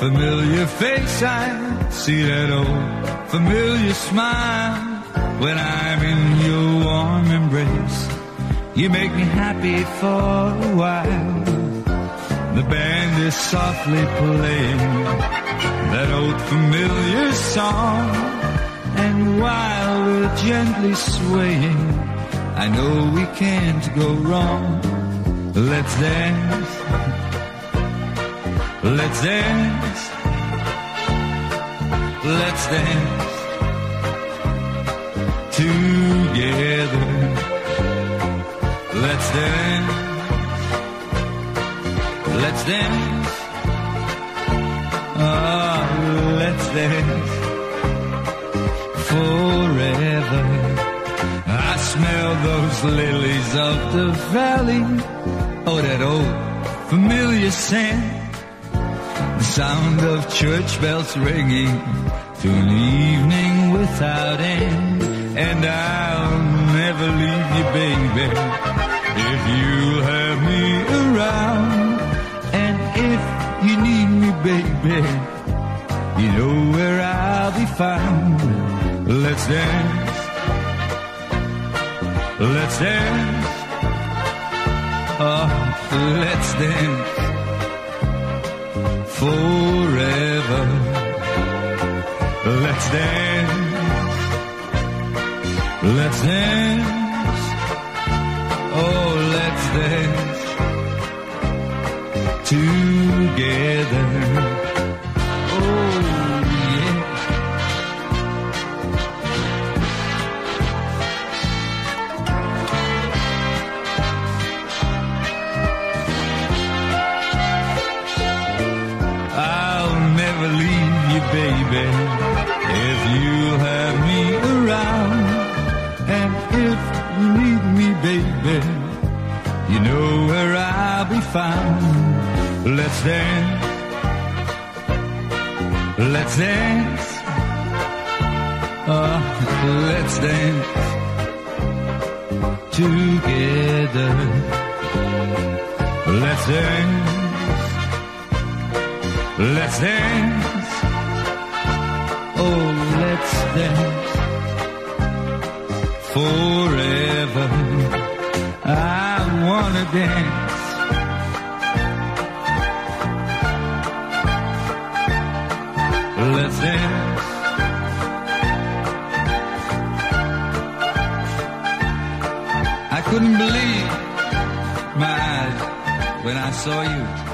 familiar face. I see that old familiar smile when I'm in your warm embrace. You make me happy for a while. The band is softly playing that old familiar song. And while we're gently swaying, I know we can't go wrong. Let's dance. Let's dance. Let's dance together. Let's dance. Let's dance. Ah, let's dance forever. I smell those lilies of the valley. Oh, that old familiar scent. The sound of church bells ringing to an evening without end. And I'll never leave you, baby, if you'll have me around. And if you need me, baby, you know where I'll be found. Let's dance. Let's dance. Oh, let's dance forever. Let's dance. Let's dance. Oh, let's dance together. Baby, if you'll have me around. And if you need me, baby, you know where I'll be found. Let's dance. Let's dance. Oh, let's dance together. Let's dance. Let's dance. Dance forever. I wanna dance. Let's dance. I couldn't believe my eyes when I saw you.